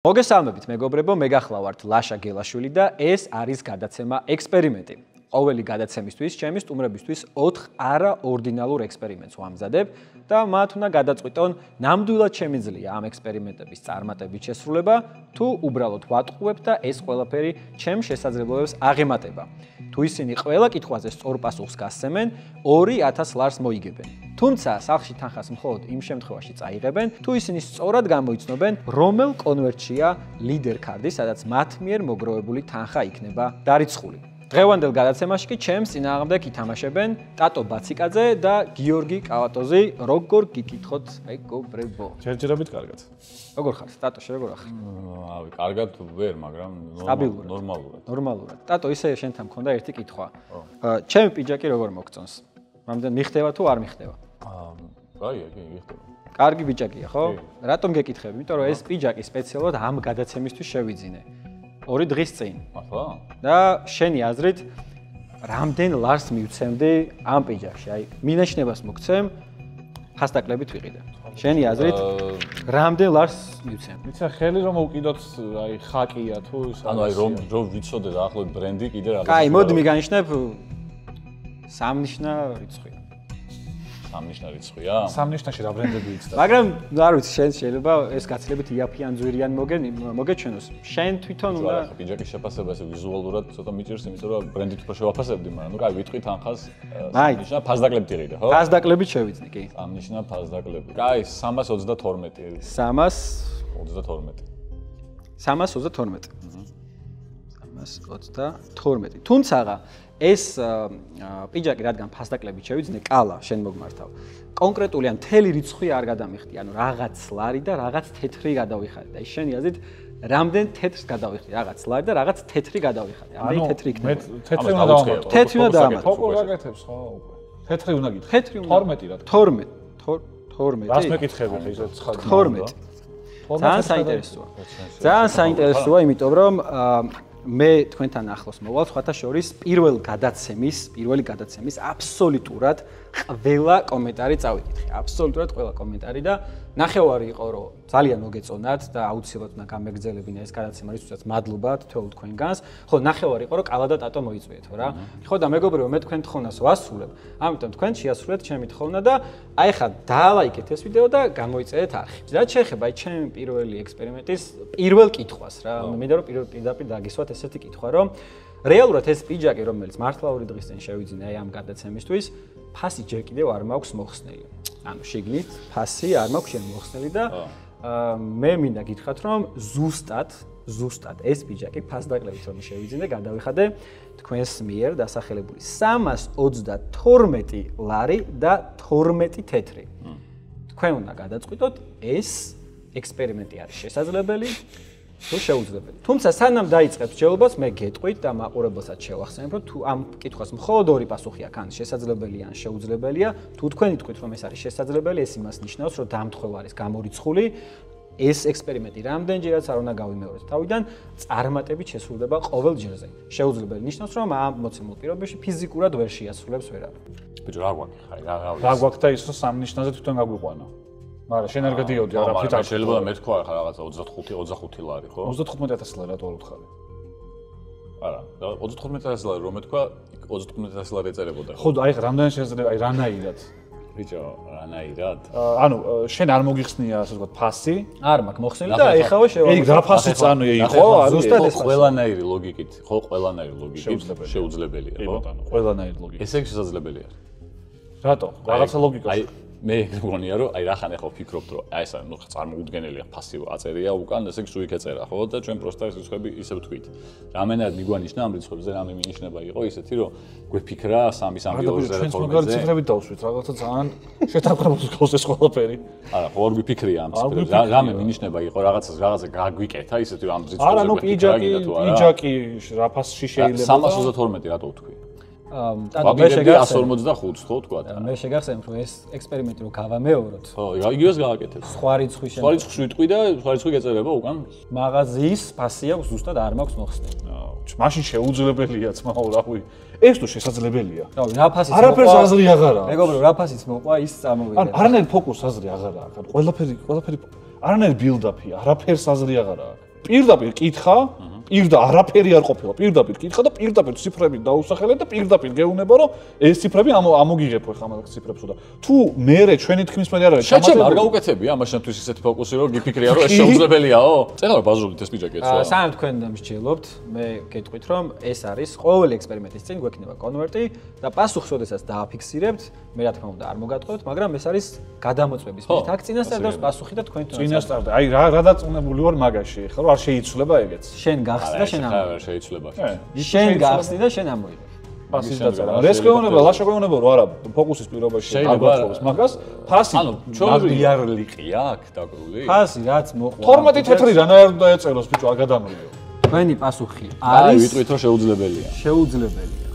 მოგესალმებით მეგობრებო, მე გახლავართ ლაშა გელაშვილი და ეს არის გადაცემა ექსპერიმენტი. ყოველი გადაცემისთვის, ჩემი სტუმრებისთვის 4 არაორდინალურ ექსპერიმენტს ვამზადებ და მათ უნდა გადაწყვიტონ, ნამდვილად შემიძლია ამ ექსპერიმენტების წარმატებით შესრულება, თუ უბრალოდ ვატყუებ და ეს ყველაფერი ჩემ შესაძლებლობებს აღემატება. თუ ისინი ყველა კითხვაზე სწორ პასუხს გასცემენ, 2000 ლარს მოიგებენ. თუმცა სახში თანხას მხოლოდ იმ შემთხვევაში წაიღებენ, თუ ისინი სწორად გამოიცნობენ, რომელ კონვერტშია ლიდერ კარდი, სადაც მათ მიერ მოგროვებული თანხა იქნება დარიცხული. დღევანდელ გადაცემაში კი ჩემს წინააღმდეგ ითამაშებენ ტატო ბაციკაძე და გიორგი კავატოზი. როგორ გიკითხოთ, მეგობრებო? ჯერჯერობით კარგად. როგორ ხარ? ტატო, შე როგორ ახარ? ავი, კარგად ვერ, მაგრამ ნორმალურად. ნორმალურად. ტატო, ისე შენთან მქონდა ერთი კითხვა. ჩემი პიჯაკი როგორ მოგწონს? მამდენ მიხდება თუ არ მიხდება? აა, რაია, კი, მიხდება. კარგი პიჯაკია, ხო? რატომ გეკითხები? იმიტომ რომ ეს პიჯაკი სპეციალურად ამ გადაცემისთვის შევიძინე. ორი დღის წინ. ახლა? და შენი აზრით რამდენ ლარს მივცემდი ამ პიჯაკში? აი, მინაშნებას მოგცემ, ფასტაკლებით ვიყიდე. შენი აზრით რამდენ ლარს მივცემ? იცი ხელი რომ უკიდოთ აი ხაკია თუ ის ანუ აი რომ რომ ვიცოდე და ახლო ბრენდი კიდე რაღაც. კაი, მოდი მიგანიშნებ სამნიშნა რიცხვი. სამნიშნა რიცხვია? სამნიშნაში რა ბრენდები იცდა? მაგრამ არ ვიცი, შენ შეიძლება ეს გაცილებით იაფიან ძვირიან მოგენ მოგეჩვენოს. შენ თვითონ უნდა ხო, პიჯაკის შეფასება ესე ვიზუალურად ცოტა მიჭირს, იმიტომ რომ ბრენდით უფრო შევაფასებდი, მაგრამ ნუ კაი, ვიტყვით ანხას სამნიშნა ფასდაკლებით იყიდა, ხო? ფასდაკლებით შევიძნე, კი. სამნიშნა ფასდაკლები. კაი, 322. 322. 322. 322. თუმცაღა ეს პიჯაკი რადგან ფასდაკლებით შევიძნე, კალა შენ მოგმართავ. კონკრეტული ან თელი რიცხვი არ გადამიხდი, ანუ რაღაც ლარი და რაღაც თეთრი გადავიხადე. და ის შენი აზრით რამდენ თეთრს გადავიხდი, რაღაც ლარი და რაღაც თეთრი გადავიხადე. ანუ თეთრი იქნება. მე თეთრი უნდა დავამატო. თეთრი უნდა დავამატო. ფოკო გაკეთებს ხო უკვე. თეთრი უნდა გითხრა. თეთრი უნდა 12 რა. 12. 12. რას მეკითხები ხე ისე ცხადია. 12. ძალიან საინტერესოა. ძალიან საინტერესოა, იმიტომ რომ აა მე თქვენთან ახლოს მოვალ სხვათა შორის პირველ გადაცემის, პირველი გადაცემის აბსოლუტურად ყველა კომენტარი წავიკითხე. აბსოლუტურად ყველა კომენტარი და ნახევარი იყო რომ ძალიან მოგეწონათ და აუცილებლად უნდა გამეგზელებინა ეს გადაცემა, რისთვისაც მადლობა თითოეულ თქვენგანს. ხო, ნახევარი იყო რომ კალა და ტატო მოიწვიეთო რა. ხო და მეგობრებო, მე თქვენ თხოვნას ვასრულებ. ამიტომ თქვენ შეასრულეთ ჩემი თხოვნა და აი ხა დაალაიქეთ ეს ვიდეო და გამოიწერეთ არხივს. რაც შეეხება აი ჩემი პირველი ექსპერიმენტის პირველ კითხვას რა. მინდა რომ პირველ პირდაპირ დაგისვათ ესეთი კითხვა, რომ რეალურად ეს პიჯაკი, რომელიც მართლა ორი დღის წინ შევიძინე აი ამ გადაცემისთვის, ფასი ჯერ კიდევ არ მაქვს მოხსნელი. ანუ შეგნით ფასი არ მაქვს შენ მოხსნელი და მე მინდა გითხრათ რომ ზუსტად ზუსტად ეს პიჯაკი ფასდაკლებით რომ შევიძინე გადავიხადე თქვენს მიერ დასახელებული 332 ლარი და 12 თეთრი. თქვენ უნდა გადაწყვიტოთ ეს ექსპერიმენტი არის შესაძლებელი თუ შეუძლებელი. თუმცა სანამ დაიწყებს ჯელობას, მე გეტყვით და მაყურებელსაც შევახსენებ, რომ თუ ამ კითხვას მხოლოდ ორი პასუხი აქვს, ან შესაძლებელია, ან შეუძლებელია, თუ თქვენ იტყვით, რომ ეს არის შესაძლებელი, ეს იმას ნიშნავს, რომ დამთხევა არის გამორიცხული. ეს ექსპერიმენტი რამდენჯერაც არ უნდა გავიმეოროთ. თავიდან წარმატებით შესრულდება ყოველ ჯერზე. შეუძლებელი ნიშნავს, რომ ამ მოცემულ პირობებში ფიზიკურად ვერ შეასრულებს ვერავინ. ბიჭო, რა გვაქვს ხაი, რა რა. რა გვაქვს და ის სამ ნიშნაზე თვითონ გაგვიყვანა. მაგრამ შენ არ გადიოდი არა ფიტა შეიძლება მე თქვა ხა რაღაცა 25 25 ლარი ხო? 35000 ლარი რატო არ უთხარი არა 35000 ლარი რომ მე თქვა 35000 ლარი ეწერებოდა. ხო აი რამდენი შეიძლება აი რანაირად? ბიჭო რანაირად? ანუ შენ არ მოგიხსნია ასე ვთქვათ ფასი? არ მაქვს მოხსნილი და ეხავე შევა ეგ რა ფასი წანო იყო არის ზუსტად ეს ყველანაირი ლოგიკით ხო ყველანაირი ლოგიკით შეუძლებელია. ხო? ყველანაირი ლოგიკით. ესე შესაძლებელია. რატო? რაღაცა ლოგიკა აი მე მგონია რომ აი რახან ახლა ვფიქრობთ რომ აი ეს ნუ წარმოუდგენელია ფასივ აწერია უკან ესე იგი სუიქ ეწერა ხო და ჩვენ პროსტა ეს რიცხვები ისევ თქვით. რამენად მიგვანიშნა ამ რიცხვებზე რამე მინიშნება იყო ისეთი რომ გვეფიქრა 3 3 2 0 ჩვენ მაგარი ციფრები დავსვით რაღაცა ძალიან შეთანხმებას გქოს ეს ყველაფერი. არა ხო არ გვიფიქრია ამ ციფრებზე რამე მინიშნება იყო რაღაცა რაღაცა გაგვიკეთა ისეთი რომ ამ რიცხვებზე არა? ნუ პიჯაკი პიჯაკი რა ფასში შეიძლება 312 რატო თქვი და მე შეგახსენე 155 ხო თქვა და მე შეგახსენე რომ ეს ექსპერიმენტი რო გავამეოროთ. ხო იგივეს გააკეთებ სხვა რიცხვი შენ სხვა რიცხვი ვიტყვი და სხვა რიცხვი გეწერება უკან. მაღაზიის ფასი აქვს ზუსტად არ მაქვს მოხსნილი. მაშინ შეუძლებელია ძმაო რავი ეს თუ შესაძლებელია? რავი რა ფასიც მოყვა? არაფერს აზრი აღარა. მეგობრო რა ფასიც მოყვა ის წამოვიდა ანუ არანაირ ფოკუს აზრი აღარა აქვს ყველაფერი ყველაფერი არანაირ ბილდაპი არაფერს აზრი აღარა აქვს პირდაპირ კითხა, პირდა არაფერი არ ყოფილა, პირდაპირ კითხა და პირდაპირ ციფრები დაუსახელე და პირდაპირ გეუნება, რომ ეს ციფრები ამოგიღებო ხა მაგ ციფრებსო და თუ მე ჩვენი თქმის მე არ არის ჩამოწევი არ გაუკეთებია მაშინთვის ისეთი ფოკუსი რომ გიფიქრია რომ ეს შეუძლებელიაო? წერა ბაზრობით ეს ბიჭაკი ეცვა. სანამ თქვენ დამსჯელობთ, მე გეტყვით რომ ეს არის ყოველი ექსპერიმენტის წინ გვექნება კონვერტი და პასუხს ოდესაც დააფიქსირებთ, მე რა თქმა უნდა არ მოგატყობთ, მაგრამ ეს არის გადამოწმების მით აქ წინასწარ და პასუხი და თქვენ წინასწარ და აი რა რა დაწუნებული ვარ მაგაში, ხო რომ არ შეიცვლება ეგეც. შენ გახსნი და შენ ამოიღე. არ შეიცვლება. შენ გახსნი და შენ ამოიღე. ფასის დაწერა. ეს გეუბნება, ლაშა გეუბნება რომ არა, ფოკუსის პირობაში არ გვაწყობს მაგას. ფასი ანუ ჩოლიარლიყი აქ დაგრული? ფასი რაც მოყვა. 12 თეთრი რანაირ უნდა ეწეროს ბიჭო აგადამრიო. თქვენი პასუხი არის აი ვიტყვით რომ შეუძლებელია. შეუძლებელია.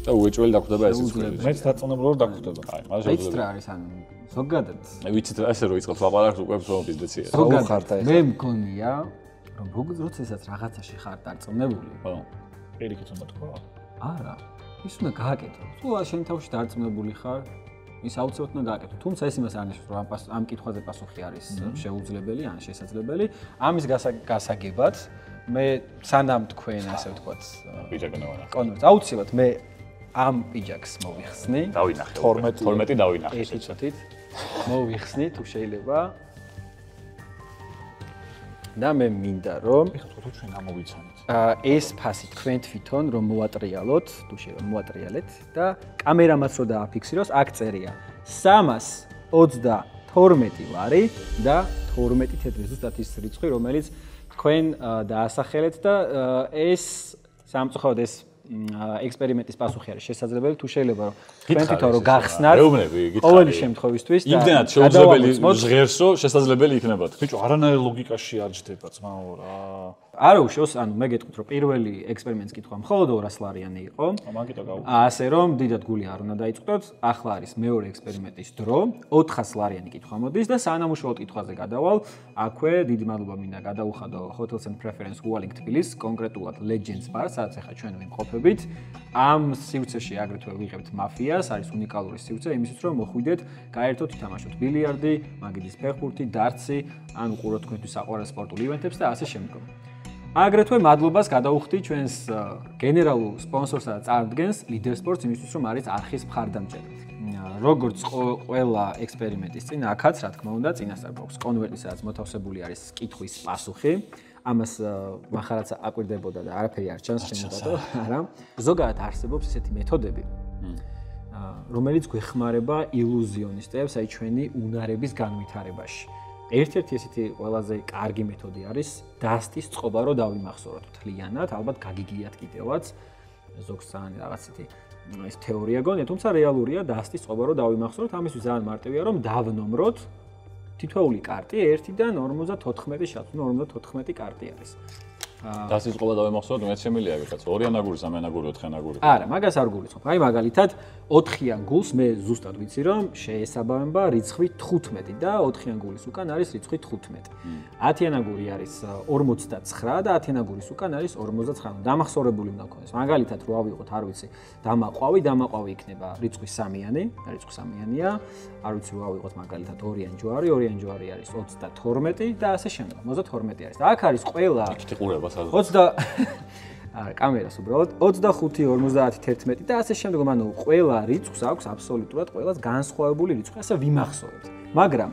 და უეჭველი დაგვხვდება ეს ცხრილი. მეც დაწონებული რომ დაგვხვდება. აი, მას შეუძლია. ვიცით რა არის ანუ ზოგადად. ვიცით რა ესე რო იწყებს ლაპარაკს უკვე რომ ბიზნესია. ზოგადად მე მგონია რომ როდესაც რაღაცაში ხარ დარწმუნებული. ხო. პირიქით უნდა თქვა. არა. ის უნდა გააკეთო. თუ შენ თავში დარწმუნებული ხარ, ის აუცილებლად უნდა გააკეთო. თუმცა ეს იმას არ ნიშნავს, რომ ამ კითხვაზე პასუხი არის შეუძლებელი ან შესაძლებელი. ამის გასაგებად მე სანამ თქვენ ასე ვთქვათ, ბიჭაკნოვანა. კონვერტს აუცილებლად მე ამ პიჯაკს მოვიხსნი. დავინახე. 12 12 დავინახე. ეს იცოდით? მოვიხსნი თუ შეიძლება. და მე მინდა რომ ეხლა თუ ჩვენ ამოვიცანით. აა ეს ფასი თქვენ თვითონ რომ მოატრიალოთ, თუ შეიძლება მოატრიალეთ და კამერამაც რო დააფიქსიროს, აქ წერია 322 ლარი და 12 თეთრი ზუსტად ის რიცხვი, რომელიც თქვენ დაასახელეთ და ეს სამწუხაროდ ეს ექსპერიმენტის პასუხი არის შესაძლებელი თუ შეიძლება რომ თქვენ თვითონ რომ გახსნათ ყოველი შემთხვევისთვის და იმდენად შეუძლებელი ჟღერსო შესაძლებელი იქნება. ბიჭო არანაირ ლოგიკაში არ ჯდება ძმაო რა არა უშოს, ანუ მე გეტყვით, რომ პირველი ექსპერიმენტს კითხვა მხოლოდ 200 ლარიანი იყო. მაგიტო გაუ. ასე რომ დიდად გული არ უნდა დაიწყოთ. ახლა არის მეორე ექსპერიმენტის დრო. 400 ლარიანი კითხვა მოდის და სანამ უშუალოდ კითხვაზე გადავალ, აქვე დიდი მადლობა მინდა გადაუხადო Hotels and Preference Walling თბილისს, კონკრეტულად Legends Bar, სადაც ახლა ჩვენ ვიმყოფებით. ამ სივრცეში აგრეთვე ვიღებთ მაფიას, არის უნიკალური სივრცე იმისთვის, რომ მოხვიდეთ, გაერთოთ ითამაშოთ ბილიარდი, მაგიდის ფეხბურთი, დარტსი, ან უყუროთ თქვენთვის საყვარელ სპორტულ ივენთებს და ასე შემდგომ. აგრეთვე მადლობას გადაუხდი ჩვენს გენერალურ სპონსორსა და წარდგენს Leader Sports იმისთვის რომ არის არხის მხარდამჭერი. როგორც ყველა ექსპერიმენტის წინ აქაც რა თქმა უნდა წინასწარ გვაქვს კონვერტი სადაც მოთავსებული არის კითხვის პასუხი. ამას מחარაც აკვირდებოდა და არაფერი არ ჩანს შემოდადო, არა. ზოგადად არსებობს ესეთი მეთოდები. რომელიც გვეხმარება ილუზიონისტებს აი ჩვენი უნარების განვითარებაში. ერთ-ერთი ესეთი ყველაზე კარგი მეთოდი არის დასტის წყობა რო დავიმახსოვროთ თლიანად, ალბათ გაგიგიათ კიდევაც ზოგს ძალიან რაღაცეთი ეს თეორია გონია, თუმცა რეალურია დასტის წყობა რო დავიმახსოვროთ, ამისთვის ძალიან მარტივია რომ დავნომროთ თითოეული კარტი 1-დან 54 შევთ, 54 კარტი არის. დასის ყოლა დავემახსოვროთ, მეც შემილია ვიღაც. ორიან აგური, სამიან აგური, ოთხიან აგური. არა, მაგას არ გულისხმობ. აი მაგალითად, ოთხიან გულს მე ზუსტად ვიცი, რომ შეესაბამება რიცხვი 15 და ოთხიან გულის უკან არის რიცხვი 15. 10-იან აგური არის 49 და 10-იან აგურის უკან არის 59. დამახსოვრებული უნდა გქონდეს. მაგალითად, რო ავიღოთ, არ ვიცი, დამაყვავი, დამაყვავი იქნება რიცხვი 3-იანი, რიცხვი 3-იანია. არ ვიცი, რო ავიღოთ მაგალითად 2-იან ჯვარი, 2-იან ჯვარი არის 32 და ასე შემდეგ. 32 არის. და აქ არის ყველა იქით ყურება 20 არა კამერას უბრალოდ. 25 50 11 და ასე შემდეგ ანუ ყველა რიცხვს აქვს აბსოლუტურად ყველას განსხვავებული რიცხვი ასე ვიმახსოვრებთ მაგრამ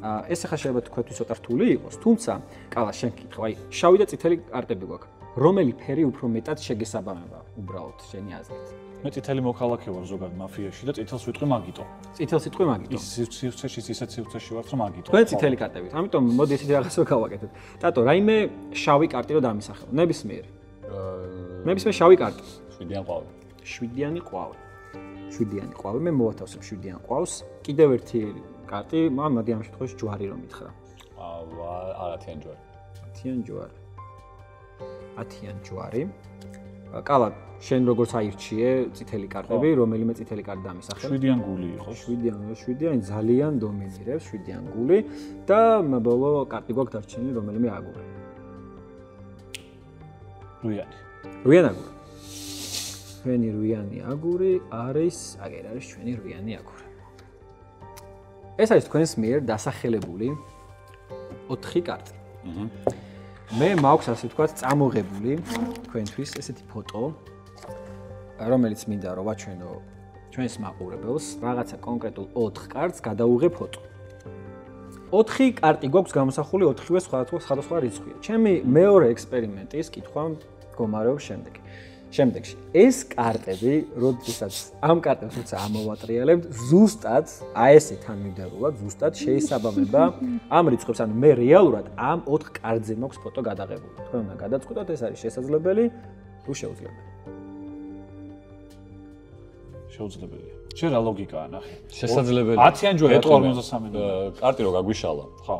ეს ახლა შეიძლება თქვენთვის ცოტა რთული იყოს თუმცა კალა შენ კითხვა აი შავი და წითელი კარტები გვაქვს. რომელი ფერი უფრო მეტად შეგესაბამება უბრალოდ შენი აზრით მე წითელი მოქალაქე ვარ ზოგადად მაფიაში და წითელს ვიტყვი მაგიტო. წითელს ვიტყვი მაგიტო. ის სივრცეში ისეთ სივრცეში ვარ, რომ მაგიტო. თქვენ წითელი კარტებით. ამიტომ მოდი ესეთი რაღაცა გავაკეთოთ. ტატო, რაიმე შავი კარტი რო დამისახო. ნებისმიერ. ნებისმიერ შავი კარტი. შვიდიანი ყვავი. შვიდიანი ყვავი. შვიდიანი ყვავი. მე მოვათავსებ შვიდიან ყვავს. კიდევ ერთი კარტი, მაგრამ მოდი ამ შემთხვევაში ჯვარი რომ მითხრა. აა არათიან ჯვარი. ათიან ჯვარი. ათიან ჯვარი. კალა შენ როგორც აირჩიე წითელი კარტები, რომელიმე წითელი კარტი დამისახე. შვიდიან გული იყო. შვიდიან, შვიდიან ძალიან დომინირებს შვიდიან გული და ბოლო კარტი გვაქვს დარჩენილი რომელიმე აგური. რუიანი. რუიანი აგური. ჩვენი რუიანი აგური არის, აგერ არის ჩვენი რუიანი აგური. ეს არის თქვენს მიერ დასახელებული 4 კარტი. აჰა. მე მაქვს ასე ვთქვათ წამოღებული თქვენთვის ესეთი ფოტო რომელიც მინდა რომ ვაჩვენო ჩვენს მაყურებელს რაღაცა კონკრეტულ 4 კარტს გადაუღე ფოტო 4 კარტი გვაქვს გამოსახული 4-ვე სხვადასხვა სხვადასხვა რიცხვია. ჩემი მეორე ექსპერიმენტის კითხვა მდგომარეობს შემდეგი. შემდეგში ეს კარტები, როდესაც ამ კარტებს როცა ამოვატრიალებთ, ზუსტად აი ესე თანმიმდევრულად, ზუსტად შეისაბამება ამ რიცხვებს, ანუ მე რეალურად ამ 4 კარტზე მაქვს ფოტო გადაღებული. თქვენ უნდა გადაწყვეტოთ, ეს არის შესაძლებელი თუ შეუძლებელი. შეუძლებელია. შენ რა ლოგიკაა ნახე? შესაძლებელია. 10-იან ჯერ 53. კარტი რო გაგვიშალა. ხო.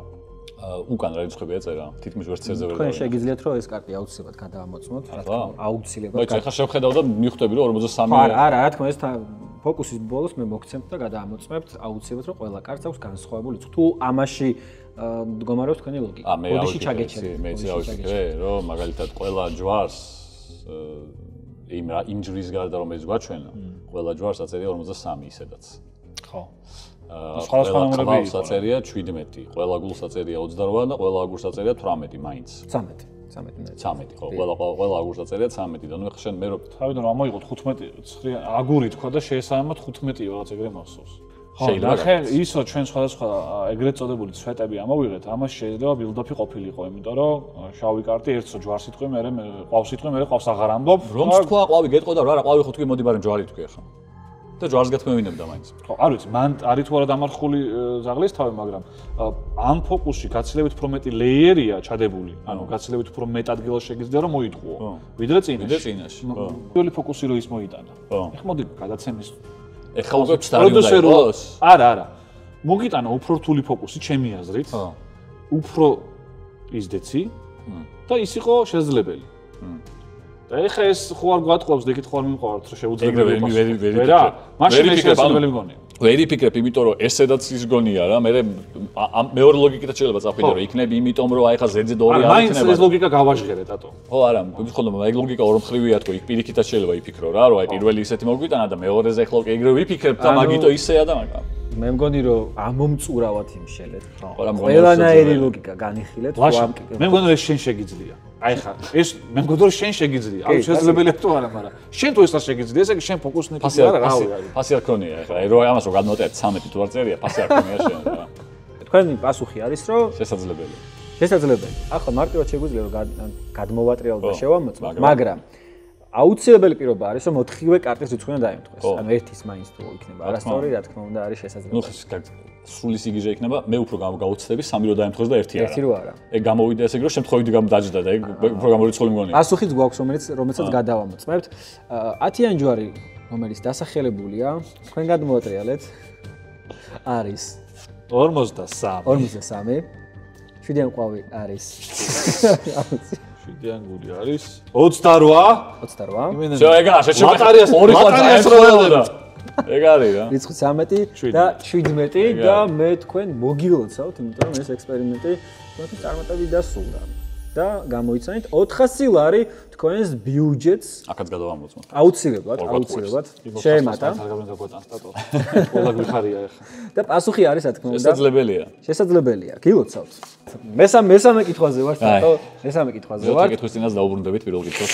უკან რა რიცხვები ეწერა? თითქმის ვერც ცერზე ვერ თქვენ შეგიძლიათ რომ ეს კარტი აუცილებლად გადაამოწმოთ, რა თქმა უნდა, აუცილებლად. მაგრამ ხა შევხედავ და მიხვდები რომ 43 არა, არა, რა თქმა ეს ფოკუსის ბოლოს მე მოგცემთ და გადაამოწმებთ აუცილებლად რომ ყველა კარტს აქვს განსხვავებული რიცხვი. თუ ამაში მდგომარეობს თქვენი ლოგიკა. ოდიში ჩაგეჩერეთ. მე იცი ავიქრე რომ მაგალითად ყველა ჯვარს იმ რა ინჯურის გარდა რომ ეს გვაჩვენა, ყველა ჯვარს აწერია 53 ისედაც. ხო. აა სხვადასხვა ნომრები აწერია 17, ყველა გულს აწერია 28 და ყველა აგურს აწერია 18 მაინც. 13. 13 13 ხო ყველა ყველა აგურს აწერია 13 და ნუ ხშენ მე რო თავიდან რომ ამოიღოთ 15 აგური თქვა და შეესაბამოთ 15 რაღაც ეგრე მახსოვს. შეიძლება ხე ის რომ ჩვენ სხვადასხვა ეგრეთ წოდებული სვეტები ამოვიღეთ, ამას შეიძლება ბილდოფი ყოფილიყო, იმიტომ რომ შავი კარტი ერთსო ჯვარს იტყვი, მე მე ყავს იტყვი, მე ყავს აღარ ამბობ. რომ თქვა ყვავი გეტყო და რა რა ყვავი ხო თქვი მოდი ბარემ ჯვარი თქვი ახლა. და ჯვარს გეთქმევინებდა მაინც. ხო, არ ვიცი, მან არის თუ არა დამარხული ზაღლის თავი, მაგრამ ამ ფოკუსში გაცილებით უფრო მეტი ლეიერია ჩადებული, ანუ გაცილებით უფრო მეტ ადგილას შეგიძლია რომ მოიტყუო. ვიდრე წინაშე. ვიდრე წინაშე. ხო. პირველი ფოკუსი რო ის მოიტანა. ხო. ეხლა მოდი გადაცემის ეხლა უკვე სტადიონი უნდა იყოს. არა, არა. მოგიტანა უფრო რთული ფოკუსი, ჩემი აზრით. ხო. უფრო ის დეცი და ის იყო შესაძლებელი. და ეხა ეს ხო არ გვატყობს, დეკით ხო არ მიმყავართ, რომ შეუძლებელი ეგრე ვერი ვერი ვერი. რა? მაშინ ეს შესაძლებელი მგონია. ვერი ფიქრებ, იმიტომ რომ ესედაც ის გონია რა, მე მეორე ლოგიკით შეიძლება წავიდე რომ იქნები, იმიტომ რომ აი ხა ზედზე 2 არ იქნება. მაინც ეს ლოგიკა გავაჟღერე დატო. ხო არა, ვიხოდო მაგ ლოგიკა ორმხრივია თქო, იქ პირიქითაც შეიძლება იფიქრო რა, რომ აი პირველი ისეთი მოგვიტანა და მეორეზე ახლა უკვე ეგრე ვიფიქრებ და მაგიტო ისეა და მაგა. მე მგონი რომ ამომწურავად იმშელეთ, ხო. ყველანაირი ლოგიკა განიხილეთ, ხო ამ მე მგონი რომ შენ შეგიძლია. აი ხა ეს მე მგონი რომ შენ შეგიძლია. ანუ შესაძლებელია თუ არა, მაგრამ შენ თუ ესაც შეგიძლია, ესე იგი შენ ფოკუსნები თუ არა, რა ვიცი. ფასი არ ქონია ახლა, აი რომ ამას რომ გადმოტეთ 13 თუ არ წერია, ფასი არ ქონია შენ რა. თქვენი პასუხი არის რომ შესაძლებელია. შესაძლებელი. ახლა მარტივად შეგვიძლია რომ გადმოვატრიალო და შევამოწმოთ, მაგრამ აუცილებელი პირობა არის რომ 4-ვე კარტის რიცხვი უნდა დაემთხოს. ანუ ერთის მაინც თუ იქნება არასწორი, რა თქმა უნდა არის შესაძლებელი. ნუ სრული სიგიჟე იქნება, მე უფრო გავუცდები, სამი რო დაემთხოს და ერთი არა. ერთი რო არა. ეგ გამოვიდა ესე იგი რომ შემთხვევით გამოდაჯდა და ეგ უფრო გამორიცხული მგონია. პასუხიც გვაქვს, რომელიც რომელსაც გადავამოწმებთ. 10-იან ჯვარი, რომელიც დასახელებულია, თქვენ გადმოატრიალეთ. არის 53. 53. შვიდიან ყვავი არის. შვიდიან გული არის 28. 28. შო ეგა შეჩემატარიას ორი ყვავი პროელოდა. ეგ არის რა. რიცხვი 13 და 17 და მე თქვენ მოგილოცავთ, იმიტომ რომ ეს ექსპერიმენტი თქვენთვის წარმატებით დასრულდა. და გამოიცანით 400 ლარი თქვენს ბიუჯეტს აქაც გადავამოწმოთ. აუცილებლად, აუცილებლად. შეემატა. ყველა გიხარია ახლა. და პასუხი არის, რა თქმა უნდა. შესაძლებელია. შესაძლებელია. გილოცავთ. მესამე მესამე კითხვაზე ვარ, თო, მესამე კითხვაზე ვარ. მე კითხვის წინას დაუბრუნდებით პირველ კითხვას.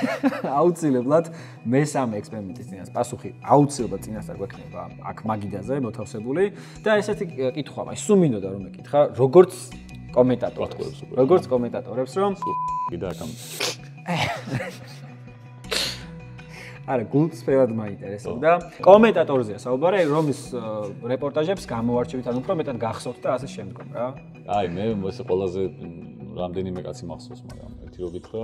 აუცილებლად მესამე ექსპერიმენტის წინას პასუხი აუცილებლად წინასწარ გვექნება აქ მაგიდაზე მოთავსებული და ესეთი კითხვა, აი სულ მინდოდა რომ მეკითხა, როგორც კომენტატორებს. როგორც კომენტატორებს, რომ კიდე აქამ. არა, გულწრფელად მაინტერესებდა. კომენტატორზეა საუბარი, რომ ის რეპორტაჟებს გამოარჩევით, ანუ უფრო მეტად გახსოვთ და ასე შემდგომ რა. აი, მე ეს ყველაზე რამდენიმე კაცი მახსოვს, მაგრამ ერთი რო გითხრა,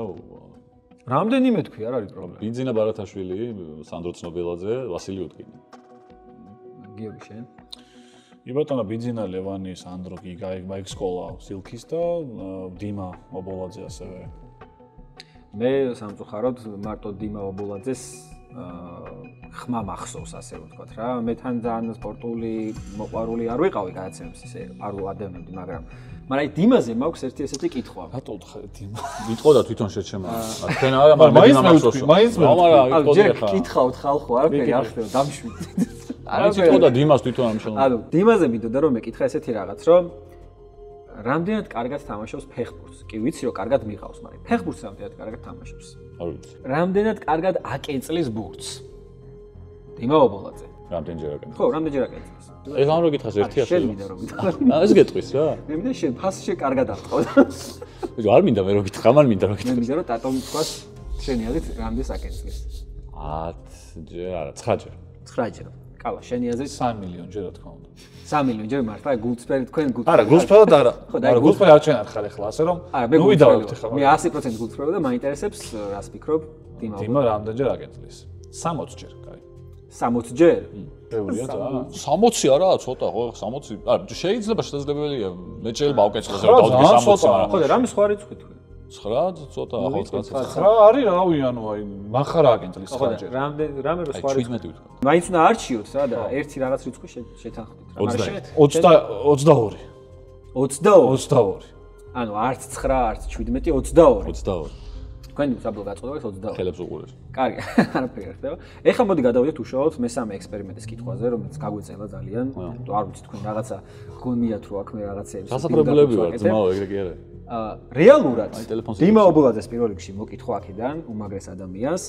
რამდენიმე თქვი, არ არის პრობლემა. ბიძინა ბარათაშვილი, სანდრო ცნობელაძე, ვასილი უტკინი. გიორგი შენ? ბატონო ბიძინა ლევანი სანდრო გიგა ეგ მაიქ სკოლა სილქის და დიმა ობოლაძე ასევე მე სამწუხაროდ მარტო დიმა ობოლაძეს ხმა მახსოვს ასე ვთქვათ რა მე თან ძალიან სპორტული მოყვარული არ ვიყავი გადაცემის ისე არ ვადევნებდი მაგრამ მაგრამ აი დიმაზე მაქვს ერთი ესეთი კითხვა. რატო უთხრე დიმა? ვიტყო და თვითონ შეჩემა. თქვენ არა მაგრამ მე მახსოვს. მაინც მე. არა, ვიტყო და ხა. კითხავთ ხალხო, არაფერი არ ხდება, დამშვიდეთ. არა ვიტყო და დიმას თვითონ ამ შეიძლება. ანუ დიმაზე მინდოდა რომ მეკითხა ესეთი რაღაც, რომ რამდენად კარგად თამაშობს ფეხბურთს? კი ვიცი რომ კარგად მიყავს, მაგრამ ფეხბურთს რამდენად კარგად თამაშობს? არ ვიცი. რამდენად კარგად აკენწლის ბურთს? დიმა ობოლაძე. რამდენჯერ აკეთე? ხო, რამდენჯერ აკენწლის? ეს ამ რო გითხას ერთი შენ ასე. მინდა რომ გითხრა. აა ეს გეტყვის რა. მე მინდა შენ ფასში კარგად აღწყო. ბიჭო არ მინდა მე რო გითხრა, მან მინდა რო მე გითხრა. მინდა რომ ტატომ თქვას შენი აზრით რამდენს აკენწლის? 10 ჯერ არა, 9 ჯერ. 9 ჯერ. კალა, შენი აზრით 3 მილიონჯერ რა თქმა უნდა. 3 მილიონი ჯერ მართლა გულწრფელი თქვენ გულწრფელი. არა, გულწრფელად არა. ხო, და არა, გულწრფელი არ ჩვენ ახლა ახლა, ასე რომ არა, მე ნუ ვიდავებთ გულწრფელი. ახლა. მე 100% გულწრფელი და მაინტერესებს რას ფიქრობ დიმა. დიმა რამდენჯერ აკეთლის? 60 ჯერ, კაი. 60 ჯერ? ბევრია ძაა. 60 არა, ცოტა ხო, 60. არა, შეიძლება შესაძლებელია. მე შეიძლება რა, რომ დავდგე ძალიან 60, ცოტაა. ხო მაგრამ და რამე სხვა რიცხვი თქვენ? 9 ცოტა ახალ წელს. რა არის რავი, ანუ აი მახარა 9 ჯერ. რამდე რამე რო აი სხვა რიცხვი. 17 ვთქვა. მაინც უნდა არჩიოთ რა და ერთი რაღაც რიცხვი შე- შეთანხმდით რა. 21. 20 22. 22. 22. ანუ არც 9, არც 17, 22. 22. თქვენ საბლო გაწოდოთ 22. ხელებს უყურეს. კარგი, არაფერი არ ხდება. ეხლა მოდი გადავიდეთ უშუალოდ მესამე ექსპერიმენტის კითხვაზე, რომელიც გაგვეწელა ძალიან. თუ არ ვიცი თქვენ რაღაცა გონიათ რო აქ მე რაღაცეებს. გასაფრებულები ვარ, ძმაო, ეგრე კი არა. რეალურად დიმა ობოლაძეს პირველ რიგში მოკითხო აქედან უმაგრეს ადამიანს.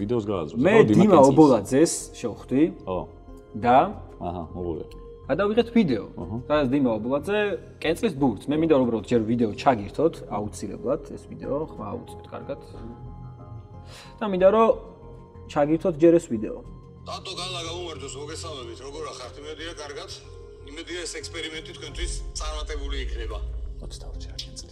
ვიდეოს გააზროს. მე დიმა ობოლაძეს შევხვდი ხო. და აჰა, მოგულე. გადავიღეთ ვიდეო. სადაც დიმა ობოლაძე კენწლის ბურთს. მე მინდა რომ უბრალოდ ჯერ ვიდეო ჩაგირთოთ, აუცილებლად ეს ვიდეო, ხმა აუწევთ კარგად. და მინდა რომ ჩაგირთოთ ჯერ ეს ვიდეო. დატო გალა გაუმარჯოს მოგესალმებით როგორ ახართ იმედია კარგად იმედია ეს ექსპერიმენტი თქვენთვის წარმატებული იქნება 22 ჯერ აკენწლის. და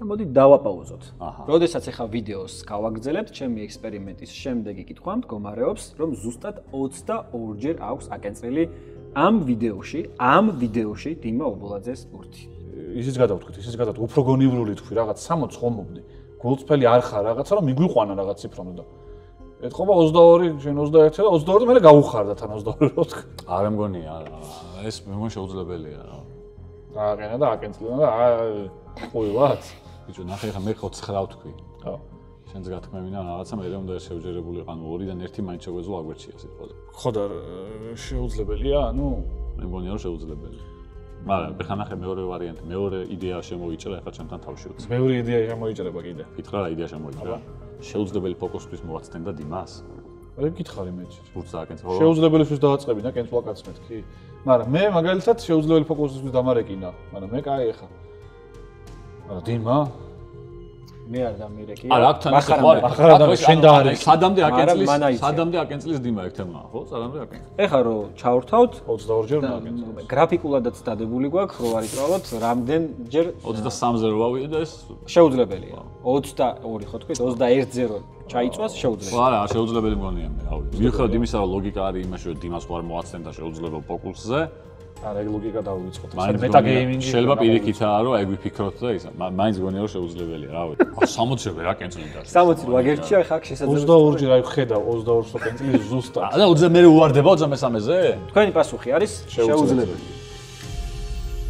მოდი დავაპაუზოთ. აჰა. როდესაც ახლა ვიდეოს გავაგრძელებთ, ჩემი ექსპერიმენტის შემდეგი კითხვა მდგომარეობს, რომ ზუსტად 22 ჯერ აქვს აკენწრილი ამ ვიდეოში, ამ ვიდეოში დიმა ობოლაძეს ბურთი. ისიც გადავთქვით, ისიც გადავთქვით, უფრო გონივრული თქვი, რაღაც 60 ხომობდი. გულწრფელი არ ხარ რაღაცა, რომ მიგვიყვანა რაღაც ციფრამდე და ეთქობა 22, შენ 21 და 22 და მე გავუხარდა თან 22 რო თქვი. არ მგონია, არა. ეს მე მგონი შეუძლებელია რა. ააღენა და აკენწლება და ყუილად. ბიჭო, ნახე ხა მე ხო 9 ვთქვი. ხო. შენს გათქმევინა რაღაცა მე უნდა შევჯერებული ყანო 2-დან 1 მაინც შეგვეძლო აგვერჩია სიტყვაზე. ხო და შეუძლებელია, ну მე მგონია რომ შეუძლებელია. მაგრამ ეხლა ნახე მეორე ვარიანტი, მეორე იდეა შემოიჭრა, ეხლა ჩემთან თავში უცე. მეორე იდეა გამოიჭრება კიდე. კითხა რა იდეა შემოიჭრა? შეუძლებელი ფოკუსთვის მოვაცდენ და დიმას. მე გითხარი მე. ბურთს დააკენს ხო? შეუძლებელისთვის დააწყებინა კენწვა კაც მეთქი. მაგრამ მე მაგალითად შეუძლებელი ფოკუსისთვის დამარეკინა, მაგრამ მე კაი ახლა. დიმა, მე არ დამირეკი. არა, აქ თან მახარამდე. ხარ. მახარამდე, შენ დაარეკი. სადამდე მაგრამ აკენწლის, სადამდე აკენწლის დიმა ერთ თემაა, ხო? სადამდე აკენწლის. ეხლა რო ჩავრთავთ, 22 ჯერ და მაგენ. გრაფიკულადაც დადებული გვაქვს, რო არ იწვალოთ, რამდენჯერ 23-ზე რო ვავიდე და ეს შეუძლებელია. 22 ხო თქვით, 21-ზე რო ჩაიწვას ხო შეუძლებელია. არა, შეუძლებელი მგონია მე, რავი. მიუხედავად იმისა, რომ ლოგიკა არის იმაში, რომ დიმას ვარ მოაცდენ და შეუძლებელ ფოკუსზე, არა, ეგ ლოგიკა დავიწყოთ. მაინც მეტა გეიმინგი. შეიძლება პირიქითაა, რომ ეგ ვიფიქროთ და ისა. მა- მაინც მგონია, რომ შეუძლებელია, რავი. 60 შევე რა კენწლინდა. 60 რო აგერჩია, ხა აქ შესაძლოა 22 ჯერ აი ხედავ 22 სოკენტლის ზუსტად. და 20-ზე მე უვარდება 23-ზე? თქვენი პასუხი არის შეუძლებელი.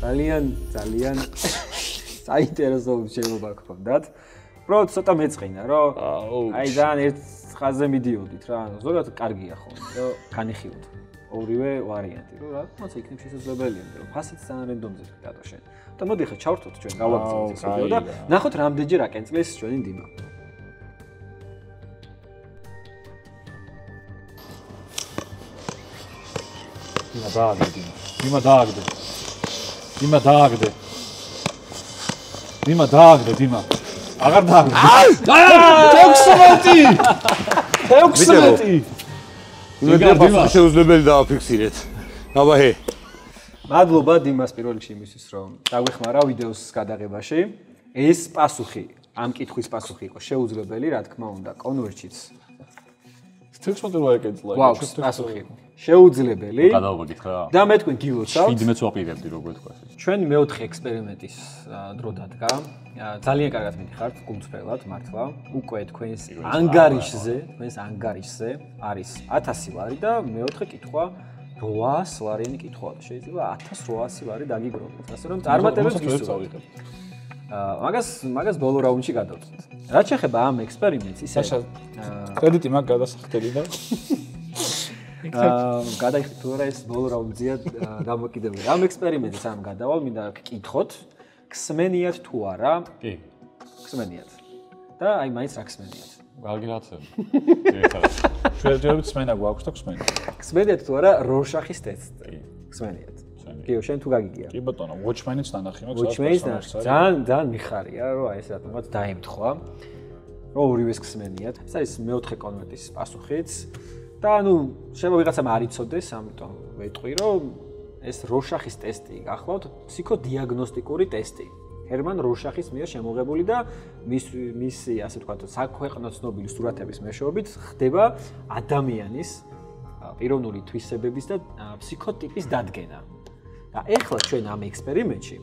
ძალიან ძალიან საინტერესო შეიძლება გქონდათ. უბრალოდ ცოტა მეწყინა, რომ აი ძალიან ერთ ხაზზე მიდიოდით რა. ანუ ზოგადად კარგია ხოლმე, რომ განიხილოთ. ორივე ვარიანტი, რომ რა თქმა უნდა იქნებ შესაძლებელია, რომ ფასიც ძალიან რენდომზე დატო შენ. და მოდი ხა ჩავრთოთ ჩვენ გავაგზავნოთ ეს ვიდეო და ნახოთ რამდენჯერ აკენწლეს ჩვენი დიმა. იმა დააგდე. იმა დააგდე. იმა დააგდე. იმა დააგდე, დიმა. აღარ დააგდე. 16! 16! იმედია პასუხი შეუძლებელი დააფიქსირეთ. აბაჰე მადლობა დიმას პირველ რიგში იმისთვის, რომ დაგვეხმარა ვიდეოს გადაღებაში. ეს პასუხი, ამ კითხვის პასუხი იყო შეუძლებელი, რა თქმა უნდა, კონვერტშიც 16 რო აკეთლა. გვაქვს პასუხი. შეუძლებელი. გადაობა გითხრა? და მე თქვენ გილოცავთ. 17-ს ვაპირებდი როგორ თქვა ეს. ჩვენ მეოთხე ექსპერიმენტის დრო დადგა. ძალიან კარგად მიდიხართ გულწრფელად მართლა. უკვე თქვენს ანგარიშზე, თქვენს ანგარიშზე არის 1000 ლარი და მეოთხე კითხვა 800 ლარიანი კითხვა. შეიძლება 1800 ლარი დაგიგროვოთ. ასე რომ წარმატებებს გისურვებთ. აა მაგას მაგას ბოლო რაუნდში გადავწყვეტ. რაც შეეხება ამ ექსპერიმენტს, ისე კრედიტი მაგ გადასახდელი და აა გადაიხდით თუ არა ეს ბოლო რაუნდზია აა, დამოკიდებული. ამ ექსპერიმენტს ამ გადავალ, მინდა გკითხოთ ქსმენიათ თუ არა? კი. ქსმენიათ. და აი მაინც რა ქსმენიათ? გალგილაცები. შეერთებით სმენა გვაქვს და ქსმენა. ქსმენიათ თუ არა როშახის ტესტი? ქსმენიათ. ქსმენიათ. კი, შენ თუ გაგიგია. კი ბატონო, მაქვს. უჩმეის და ძალიან ძალიან მიხარია რომ აი ეს რატომაც დაემთხვა. რომ ორივეს ქსმენიათ. ეს არის მეოთხე კონვერტის პასუხიც. და ანუ შემო ვიღაცამ არ იცოდეს, ამიტომ ვეტყვი რომ ეს როშახის ტესტი გახლავთ ფსიქოდიაგნოსტიკური ტესტი. ჰერმან როშახის მიერ შემოღებული და მის მისი ასე ვთქვათ საქვეყნო ცნობილი სურათების მეშვეობით ხდება ადამიანის პიროვნული თვისებების და ფსიქოტიპის დადგენა. და ეხლა ჩვენ ამ ექსპერიმენტში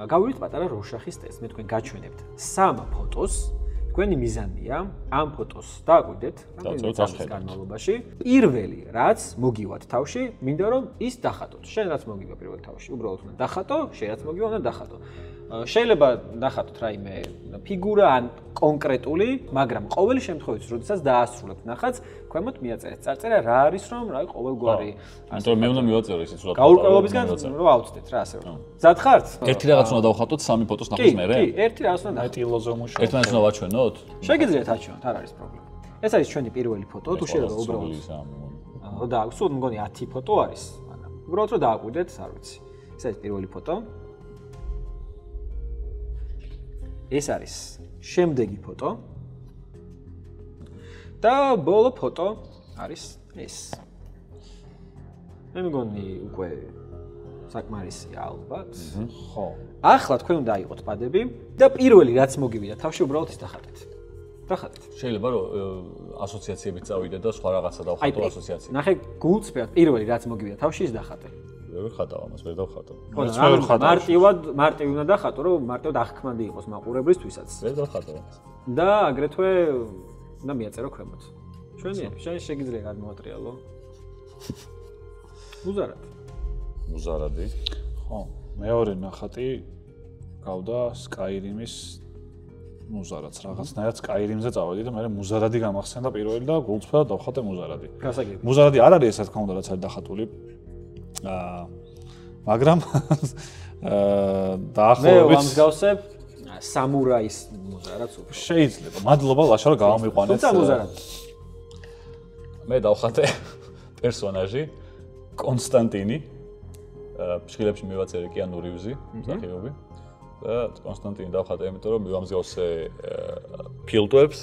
ა, გავივით პატარა როშახის ტესტს. მე თქვენ გაჩვენებთ სამ ფოტოს. თქვენი მიზანია ამ ფოტოს დააკვირდეთ დავწეროთ წამის განმავლობაში. პირველი, რაც მოგივათ თავში, მინდა რომ ის დახატოთ. შენ რაც მოგივა პირველ თავში, უბრალოდ უნდა დახატო, შენ რაც მოგივა უნდა დახატო. შეიძლება დახატოთ რაიმე ფიგურა ან კონკრეტული, მაგრამ ყოველი შემთხვევაში, როდესაც დაასრულებთ ნახატს, ქვემოთ მიაწერეთ წარწერა რა არის რომ რა ყოველგვარი იმიტომ რომ მე უნდა მივაწერო ისიც რა. გაურკვევლობისგან რომ ავწდეთ რა ასე რომ. მზად ხართ? ერთი რაღაც უნდა დავხატოთ სამი ფოტოს კი, ნახოს მერე. კი, ერთი რაღაც უნდა დახატოთ. ტილოზე მუშაობ. ერთმანეთს უნდა ვაჩვენოთ? შეგიძლიათ აჩვენოთ, არ არის პრობლემა. ეს არის ჩვენი პირველი ფოტო, თუ შეიძლება უბრალოდ ხო და სულ მგონი 10 ფოტო არის, მაგრამ უბრალოდ რომ დააკვირდეთ, არ ვიცი. ეს არის პირველი ფოტო. ეს არის შემდეგი ფოტო. და ბოლო ფოტო არის ეს. მე მგონი უკვე საკმარისია ალბათ. ხო. ახლა თქვენ უნდა აიღოთ პადები და პირველი რაც მოგივიდა თავში უბრალოდ ის დახატეთ. დახატეთ. შეიძლება რომ ასოციაციებით წავიდე და სხვა რაღაცა დავხატო ასოციაციები. ნახე გულწრფელად პირველი რაც მოგივიდა თავში ის დახატე. ვერ ვიხატავ ამას, ვერ დავხატო. ხო, მარტივად მარტივი უნდა დახატო, რომ მარტივად აღქმანდი იყოს მაყურებლისთვისაც. ვერ დავხატო ამას. და აგრეთვე უნდა მიაწერო ქვემოთ. ჩვენი შენ შეგიძლია გადმოატრიალო. უზარად. მუზარადი. ხო. მეორე ნახატი გავდა Skyrim-ის მუზარადს რაღაცნაირად Skyrim-ზე წავედი და მე მუზარადი გამახსენდა პირველი და გულწრფელად დავხატე მუზარადი. გასაგები. მუზარადი არ არის ეს რა თქმა უნდა რაც არის დახატული. აა მაგრამ აა მე დაახლოებით ვამსგავსებ სამურაის მუზარადს უფრო. შეიძლება. მადლობა ლაშა რომ გავამიყვანეთ. თუმცა მუზარად. მე დავხატე პერსონაჟი კონსტანტინი. აა ფშილებში მივაწერე კიანუ რივზი, მსახიობი. და კონსტანტინი დავხატე, იმიტომ რომ მივამსგავსე ფილტვებს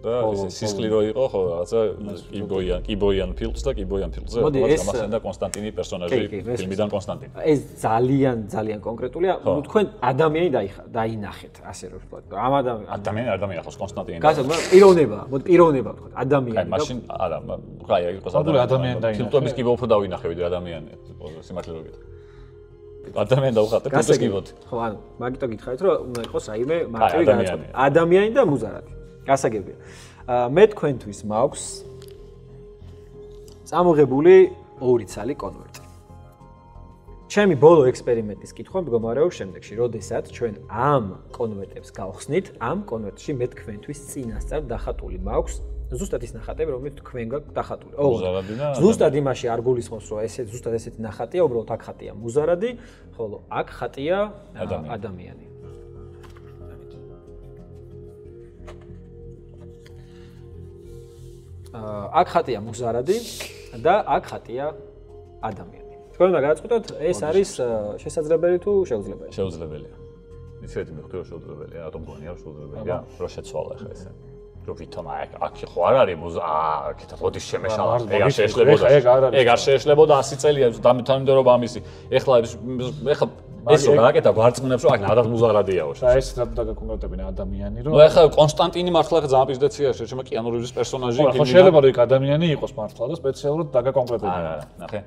და ხოლო, ეს სისხლი რო იყო, ხო, რაღაცა კიბოიან, კიბოიან ფილტს და კიბოიან ფილტზე მოდი, რაღაც გამახსენდა კონსტანტინი პერსონაჟი ფილმიდან კონსტანტინი. ეს ძალიან ძალიან კონკრეტულია. ნუ თქვენ ადამიანი დაინახეთ, ასე რომ ვთქვათ. ამ ადამიანი ადამიანი არ ადამიანახოს კონსტანტინი. გასაგ პიროვნება, მოდი პიროვნება ვთქვათ, აი, ადამიანი. და- მაშინ არა, რა აი იყოს ნამდვილი ადამიანი დაინახე. ფილტვების კიბო უფრო დავინახე ვიდრე ადამიანი. სიმართლე რო გითხრა. ადამიანი დავხატე, ფილტვების გასაგები. კიბოთი. ხო, ანუ მაგიტო გითხარით, რომ უნდა იყოს რაიმე მარტივი ადამიანი. განაცხადი. ადამიანი და მუზარადი. გასაგებია. აა მე თქვენთვის მაქვს წამოღებული ორი ცალი კონვერტი. ჩემი ბოლო ექსპერიმენტის კითხვა მდგომარეობს შემდეგში, როდესაც ჩვენ ამ კონვერტებს გავხსნით, ამ კონვერტში მე თქვენთვის წინასწარ დახატული მაქვს ზუსტად ის ნახატები, რომელიც თქვენ გაქვთ დახატული. და ზუსტად იმაში არ გულისხმობს, რომ ესე ზუსტად ესეთი ნახატია, უბრალოდ აქ ხატია მუზარადი, ხოლო აქ ხატია ადამიანი. აქ ხატია მუზარადი და აქ ხატია ადამიანი. თქვენ უნდა გააწყოთ, ეს არის შესაძლებელი თუ შეუძლებელი? შეუძლებელია. ისეთი მიხდი რომ შეუძლებელია, რატომ გონია შეუძლებელია? რო შეცვალა ხა ესე. რო ვითომ აქ აქ ხო არ არის მუზა, აქ და მოდის შემეშალა. ეგ არ შეეშლებოდა. ეხა ეგ არ არის. ეგ არ შეეშლებოდა 100 წელია დამთანმდებობა ამისი. ეხლა ეხლა ეს რო გააკეთა გვარწმუნებს რომ აქ ნადად მუზარადიაო. და ეს რა დაგაკონკრეტებინა ადამიანი რომ ნუ ეხლა კონსტანტინი მართლა ძალიან პიზდეცია, შეჩემა კიანუ რივზის პერსონაჟი. ხო, ხო შეიძლება რომ იქ ადამიანი იყოს მართლა და სპეციალურად დაგაკონკრეტებინა. არა, არა, ნახე.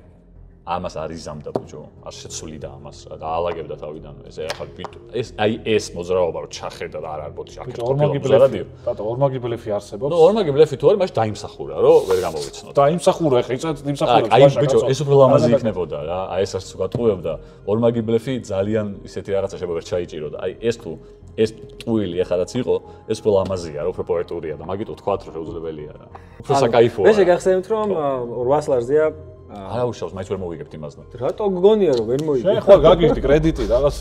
ამას არ იზამდა ბიჭო, არ შეცვლიდა ამას და აალაგებდა თავიდან ეს ახლა ბიჭო, ეს აი ეს მოძრაობა რომ ჩახედა და არ არბოდი აქ. ბიჭო, ორმაგი ბლეფი. მუზარადიო. ბატო, ორმაგი ბლეფი არსებობს. ნუ ორმაგი ბლეფი თუ არის, მაშინ დაიმსახურა, რომ ვერ გამოვიცნოთ. და იმსახურა ხე, იცით იმსახურა. აი, ბიჭო, ეს უფრო ლამაზი იქნებოდა რა. აი ეს არც თუ გატყუებდა. ორმაგი ბლეფი ძალიან ისეთი რაღაცა შეიძლება ვერ ჩაიჭირო და აი ეს თუ ეს ტყუილი ახლა რაც იყო, ეს უფრო ლამაზია, რა, უფრო პოეტურია და მაგით ვთქვათ, რომ შეუძლებელია რა. უფრო საკაიფოა. მე შეგახსენებთ რომ ა, 800 ლარზეა არა უშავს, მაინც ვერ მოვიგებთ იმას და. რატო გგონია რომ ვერ შენ მოიგე? ხო გაგიჟდი კრედიტი რაღაც.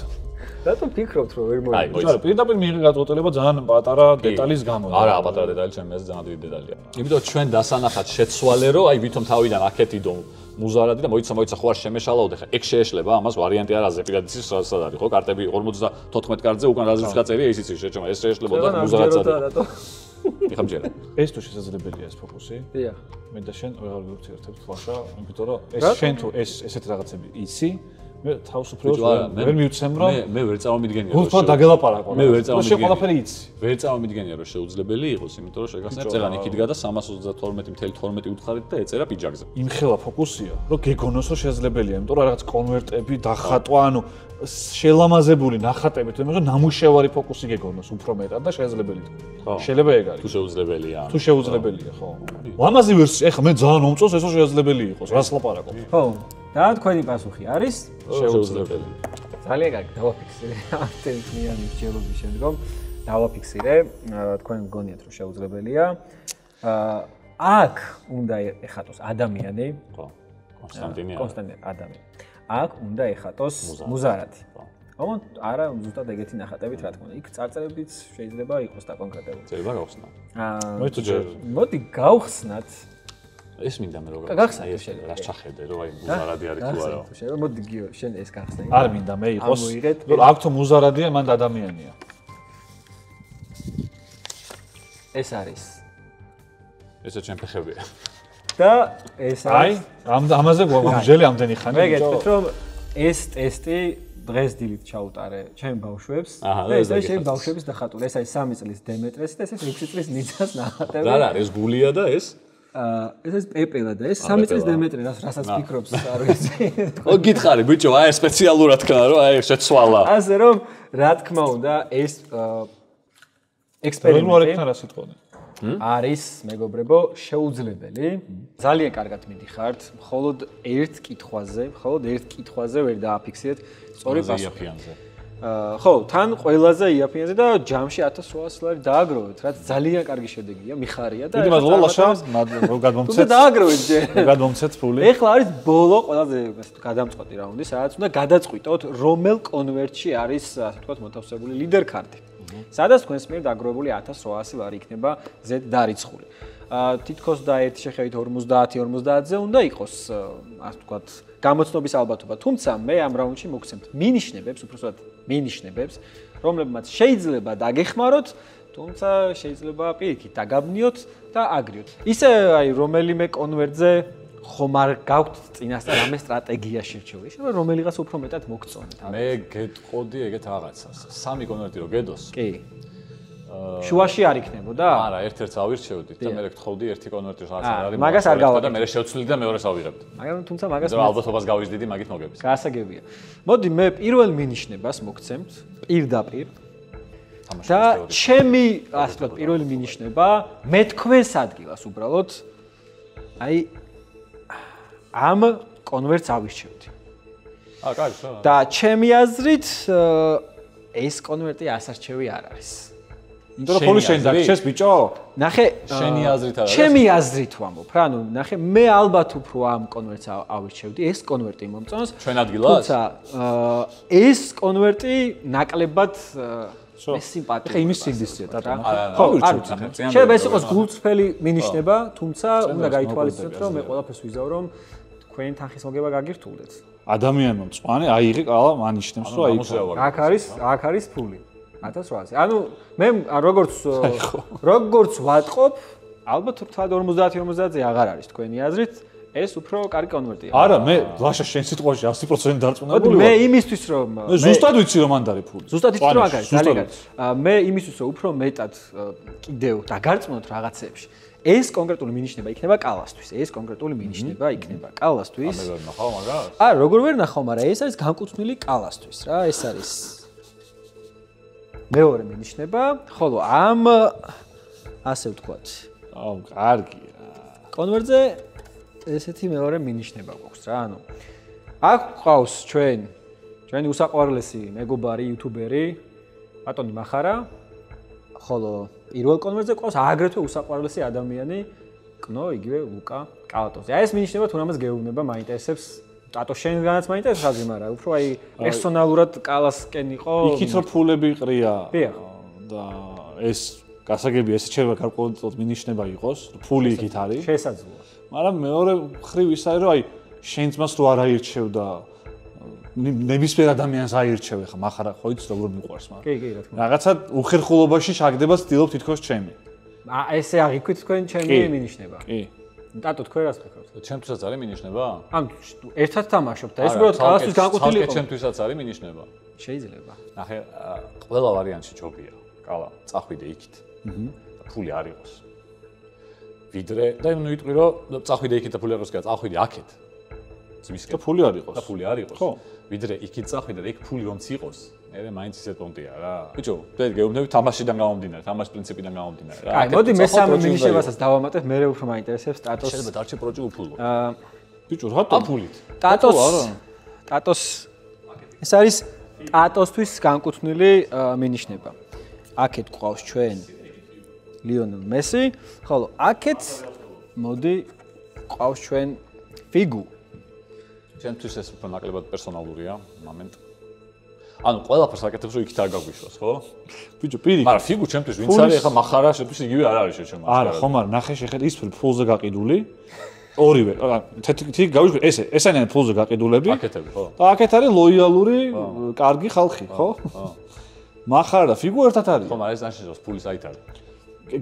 რატომ ფიქრობთ რომ ვერ აი, მოიცა. არა, პირდაპირ მიიღე გადაწყვეტილება ძალიან პატარა დეტალის გამო. არა, პატარა დეტალი ჩემ მეზე ძალიან დიდი დეტალია. იმიტომ ჩვენ დასანახად შეცვალე რომ აი ვითომ თავიდან აქეთ იდო მუზარადი და მოიცა მოიცა ხო არ შემეშალაოდე ხა ეგ შეეშლება ამას ვარიანტი არაზე პირადი ის სად არის ხო კარტები 54 კარტზე უკან რაზეც გაწერია ისიც შეჭმა ეს შეეშლებოდა მუზარადს იხა მჯერა ეს თუ შესაძლებელია ეს ფოკუსი, დიახ. მე და შენ ვეღარ ვიურთიერთებთ ლაშა, იმიტომ რომ ეს შენ თუ ეს ესეთ რაღაცები იცი, მე თავისუფლებას მე- ვერ მივცემ რომ მე მე ვერ წარმომიდგენია გულთო შე- დაგელაპარაკო. მე ვერ შენ წარმომიდგენია. ყველაფერი იცი. ვერ წარმომიდგენია რომ შეუძლებელი იყოს იმიტომ რომ შეგახსენებ წელან იქით გადა 332.12 უთხარით და ეწერა პიჯაკზე იმხელა ფოკუსია, რომ გეგონოს რომ შესაძლებელია, იმიტომ რომ რაღაც კონვერტები, დახატვა, ანუ შელამაზებული ნახატებით, იმიტომ რომ ნამუშევარი ფოკუსი გეგონოს უფრო მეტად და შესაძლებელი ხო. თქვა. შეიძლება ეგ არის. თუ შეუძლებელია თუ შეუძლებელია, ხო. ლამაზი ვერსია, ეხლა მე ძალიან მომწონს ესო შესაძლებელი იყოს, რას ლაპარაკობ. ხო. და თქვენი პასუხი არის შეუძლებელი. ძალიან კარგი დავაფიქსირე. არტემიანი ჯერობის შემდგომ დავაფიქსირე. თქვენ გგონიათ რომ შეუძლებელია. აა აქ უნდა ეხატოს ადამიანი. ხო კონსტანტინე კონსტანტინე ადამიანი. აქ უნდა ეხატოს მუზარადი ხო. ხო არა ზუსტად ეგეთი ნახატებით რა თქმა უნდა იქ წარწერებიც შეიძლება იყოს და კონკრეტულად შეიძლება გავხსნა აა მოიწო ჯერ. მოდი გავხსნათ ეს მინდა მე როგორ გახსნა, აი ეს შეიძლება. რას ჩახედე რომ აი მუზარადი არის თუ არა? გახსენეთ, შეიძლება მოდი გიო შენ ეს გახსნე არ მინდა მე იყოს. რომ აქ თუ მუზარადია, მანდ ადამიანია. ეს არის. ესე ჩემ ფეხებია. და ეს აი, არის ამ ამაზე გვაგვიჟელი ამდენი ხანი. მე გეტყვით რომ ეს ტესტი დღეს დილით ჩაუტარე ჩემ ბავშვებს და ეს არის ჩემ ბავშვების დახატული. ეს არის 3 წლის დემეტრესი და ეს არის 6 წლის ნიცას ნახატები რა რა ეს გულია და ეს ეს არის პეპელა და ეს 3 წლის პეპელა. დემეტრე რას რასაც ფიქრობს არ ვიცი. ო გითხარი ბიჭო აი ეს სპეციალურად თქვა რომ აი შეცვალა. ასე რომ რა თქმა უნდა ეს როგორ ექსპერიმენტი მოერქნა რა სიტყვანი? არის მეგობრებო შეუძლებელი. ძალიან კარგად მიდიხართ. მხოლოდ ერთ კითხვაზე მხოლოდ ერთ კითხვაზე ვერ დააფიქსირეთ. სწორი პასუხი იაფიანზე აა, ხო, თან ყველაზე იაფიანზე და ჯამში 1800 ლარი დააგროვეთ, რაც ძალიან კარგი შედეგია, მიხარია და დიდი მადლობა ლაშა, რომ გადმომცეთ. დააგროვეთ ჯერ. გადმომცეთ ფული. ეხლა არის ბოლო ყველაზე გადამწყვეტი რაუნდი, სადაც უნდა გადაწყვიტოთ რომელ კონვერტში არის ასე ვთქვათ მოთავსებული ლიდერ კარტი. სადაც თქვენს მიერ დაგროვებული 1800 ლარი იქნება Z დარიცხული. თითქოს და ერთი შეხედვით 50-50-ზე უნდა იყოს ასე ვთქვათ გამოცნობის ალბათობა. თუმცა მე ამ რაუნდში მოგცემთ მინიშნებებს, უბრალოდ მინიშნებებს, რომლებმაც შეიძლება დაგეხმაროთ, თუმცა შეიძლება პირიქით დაგაბნიოთ და აგრიოთ. ისე აი რომელიმე კონვერტზე ხომ არ გაქვთ წინასწარ რამე სტრატეგია შერჩეული. შეიძლება რომელიღაც უფრო მეტად მოგწონეთ. მე გეტყოდი ეგეთ რაღაცას სამი კონვერტი რო გედოს კი. შუაში არ იქნებოდა? არა ერთ-ერთს ავირჩევდით და მე გთხოვდი ერთი კონვერტი რაღაც აა, არის მაგას არ და გავაკეთებ. მე შევცვლი და მეორეს ავიღებდი მაგრამ თუმცა მაგას და ალბათობას გავიზდიდი მაგით მოგების გასაგებია. მოდი მე პირველ მინიშნებას მოგცემთ პირდაპირ და ჩემი ასე ვთქვათ პირველი მინიშნება მე თქვენს ადგილას უბრალოდ აი ამ კონვერტს ავირჩევდი. აა კარგი და ჩემი აზრით ეს კონვერტი ასარჩევი არ არის. იმიტომ რომ ფული შენ დაგჭეს ბიჭო. ნახე შენი აზრით არ არის? ჩემი აზრით ვამბობ რა ნუ ნახე მე ალბათ უფრო ამ კონვერტს ავირჩევდი ეს კონვერტი მომწონს ჩვენ ადგილას? თუმცა ეს კონვერტი ნაკლებად მე სიმპათია ეხა იმის სიგდისია, დატა. არა, ხო არა, არ ვიცი, შეიძლება ეს იყოს იყო. გულწრფელი მინიშნება თუმცა უნდა გაითვალისწინოთ რომ მე ყველაფერს ვიზავ რომ თქვენ თანხის მოგება გაგირთულდეთ ადამიანმა მწვანე აიღე ყალა მანიშნებს რომ აი გამოსევა აქ არის აქ არის ფული 1800 ანუ მე როგორც როგორც ვატყობ ალბათ თქვა 50-50-ზე აღარ არის თქვენი აზრით ეს უფრო კარგი კონვერტია არა მე ლაშა შენ სიტყვაში 100% მოდი დარწმუნებული მე ვარ იმისთვის რომ მე ზუსტად ვიცი რომ ან დარი ფული ზუსტად იცით რომ ზუსტად. ძალიან კარგი მე იმისთვის რომ უფრო მეტად კიდევ დაგარწმუნოთ რაღაცეებში ეს კონკრეტული მინიშნება იქნება კალასთვის. ეს კონკრეტული მინიშნება იქნება კალასთვის. მე ვერ ნახავ მაგას. ა როგორ ვერ ნახავ მაგრამ ეს არის განკუთვნილი კალასთვის რა ეს არის მეორე მინიშნება. ხოლო ამ ასე ვთქვათ. აუ კარგია. კონვერტზე ესეთი მეორე მინიშნება გვაქვს რა ანუ აქ ყავს ჩვენ ჩვენი უსაყვარლესი მეგობარი იუთუბერი ბატონი מחარა ხოლო პირველ კონვერტზე ყავს აგრეთვე უსაყვარლესი ადამიანი კნო იგივე ლუკა კალატოზი აი ეს მინიშნება თუ რამეს გეუბნება მაინტერესებს ტატო შენგანაც მაინტერესებს ხაზი, მაგრამ უფრო აი პერსონალურად კალასკენ იყო. იქით რომ ფულები ყრია. და ეს გასაგები ეს შეიძლება გარკვეულად მინიშნება იყოს, ფული იქით არის. შესაძლოა. მაგრამ მეორე მხრივ ის არის რომ აი შენ ძმას რო არ აირჩევდა ნებისმიერ ადამიანს აირჩევ ხა מחარა ხო იცი როგორ მიყვარს მაგრამ კი კი რა თქმა უნდა. რაღაცა უხერხულობაში შაგდება ცდილობ თითქოს ჩემი. ა ესე აღიქვით თქვენ ჩემი მინიშნება. კი. ტატო თქვენ რას ფიქრობთ ჩემთვისაც არის მინიშნება ან ერთად თამაშობთ და ეს უბრალოდ კალასთვის განკუთვნილი იყო ჩემთვისაც არის მინიშნება შეიძლება ნახე ყველა ვარიანტი ჯობია კალა წახვიდე იქით აჰა ფული არ იყოს ვიდრე და ნუ იტყვი რომ წახვიდე იქით და ფული არ იყოს წახვიდე აქეთ ძმისკენ. და ფული არ იყოს. და ფული არ იყოს. ხო. ვიდრე იქით წახვიდე და იქ ფული რომც იყოს, მე მაინც ისე პონტია რა. ბიჭო, დედ გეუბნები თამაშიდან გამომდინარე, თამაშ პრინციპიდან გამომდინარე რა. აი, მოდი მესამე მინიშნებასაც დავამატებ, მე უფრო მაინტერესებს სტატუს. შეიძლება დარჩე პროჭი უფულო. აა, ბიჭო, რატო ფულით? სტატუს არა. სტატუს ეს არის სტატუსთვის განკუთვნილი მინიშნება. აქეთ ყავს ჩვენ ლიონელ მესი, ხოლო აქეთ მოდი ყავს ჩვენ ფიგუ. ჩემთვის ეს უფრო ნაკლებად პერსონალურია მომენტ. ანუ ყველაფერს აკეთებს რომ იქით არ გაგვიშვას, ხო? ბიჭო, პირიქით. მაგრამ ფიგუ ჩემთვის ვინც არის ახლა მახარა, შეთვის იგივე არ არის შეჩემო. არა, ხომ არ ნახე შეხედე ის ფულზე გაყიდული. ორივე, თითი გავიშვი, ესე, ესენიან ფულზე გაყიდულები. აკეთები, ხო? და აქეთ არის ლოიალური, კარგი ხალხი, ხო? მახარა ფიგუ ერთად არის. ხომ არის ნაშენს ფულის აიტარი.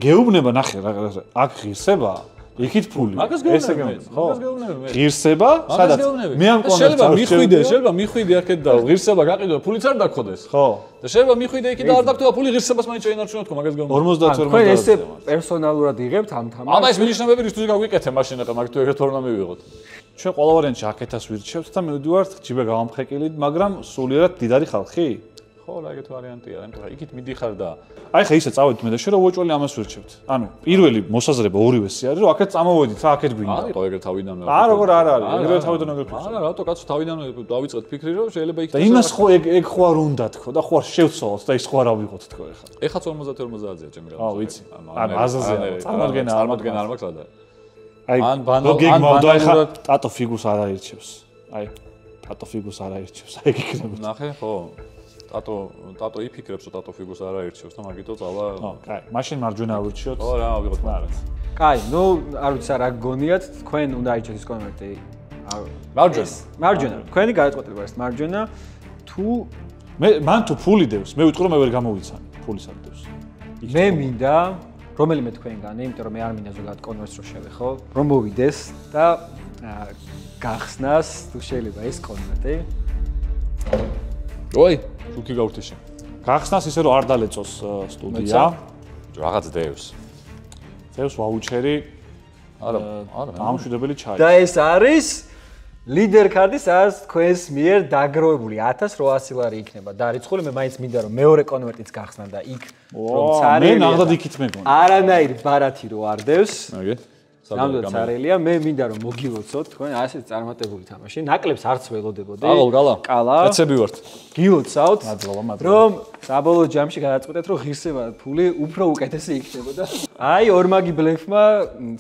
გეუბნება ნახე რა აქ ღირსება იქით ფული. მაგას გეუბნები. ხო. ღირსება, სადაც მე ამ კონტექსტში შეიძლება მიხვიდე, შეიძლება მიხვიდე აქეთ და ღირსება გაყიდო, ფულიც არ დაგხოდეს. ხო. და შეიძლება მიხვიდე იქით და არ დაგხვდა ფული ღირსებას მაინც შეინარჩუნოთ, ხო, მაგას გეუბნები. 52 თქვენ ესე პერსონალურად იღებთ ამ თამაშს? აბა ეს მინიშნებები რისთვის გაგვიკეთე მაშინ ახლა მაგ თუ ეგრეთ ორ უნდა მივიღოთ. ჩვენ ყველა ვარიანტში აქეთას ვირჩევთ და მივდივართ ჯიბე გამამხეკილით, მაგრამ სულიერად დიდარი ხალხი? ხო, რა ეგეთ ვარიანტია, იმიტომ რომ იქით მიდიხარ და აი ხა ისე წავედით მე და შე რა უოჭველი ამას ვერჩევთ. ანუ პირველი მოსაზრება ორივესი არის, რომ აქეთ წამოვედით, რა აქეთ გვინდა. არა, ეგრე თავიდანვე. არა, როგორ არ არის, ეგრე თავიდან ეგრე ფიქრი. არა, რატო კაცო თავიდანვე დავიწყეთ ფიქრი, რომ შეიძლება იქ და იმას ხო ეგ ეგ ხო არ უნდა თქო და ხო არ შევცვალოთ და ის ხო არ ავიღოთ თქო ეხა. ეხაც 50-50-აზეა ჩემი რა. აუ, ვიცი. ანუ აზაზეა. წარმოადგენა წარმოადგენა არ მაქვს რა და. აი, ან ან ბანო ეხა ტატო ფიგურს არ აირჩევს. აი, ტატო ფიგურს არ აირჩევს. აი, იქნება. ნახე, ხო. ტატო ტატო იფიქრებს რომ ტატო ფიგურს არ აირჩევს და მაგითო წავა ხო კაი მაშინ მარჯვენა ავირჩიოთ. ხო რა ავიღოთ მარად კაი ნუ არ ვიცი რა გონიათ თქვენ უნდა აიჩეთ ის კონვერტი. მარჯვენა. მარჯვენა. თქვენი გადაწყვეტილება არის მარჯვენა თუ მე მან თუ ფული დევს მე ვიტყვი რომ მე ვერ გამოვიცანი ფულის არ დევს. მე მინდა რომელიმე თქვენგანი იმიტომ რომ მე არ მინდა ზოგადად კონვერტს რო შევეხო რომ მოვიდეს და გახსნას თუ შეიძლება ეს კონვერტი. ოი შუქი გავრთიშე. გახსნას ისე რომ არ დალეწოს სტუდია. რაღაც დევს. დევს ვაუჩერი. არა, არა. ამშვიდებელი ჩაი. და ეს არის ლიდერ კარდი, სადაც თქვენს მიერ დაგროვებული 1800 ლარი იქნება. დარიცხული მე მაინც მინდა რომ მეორე კონვერტიც გახსნა და იქ რომ цаრელი. მე ნახდა იქით მეგონა. არანაირი ბარათი რო არ დევს. აგი. ნამდვილად ცარელია. მე მინდა რომ მოგილოცოთ თქვენ ასეთ წარმატებული თამაში. ნაკლებს არც ველოდებოდი. აგალ გალა. კალა. კაცები ვართ. გილოცავთ. მადლობა, მადლობა. რომ საბოლოო ჯამში გადაწყვეტეთ რომ ღირსება ფული უფრო უკეთესი იქნებოდა. აი ორ მაგი ბლეფმა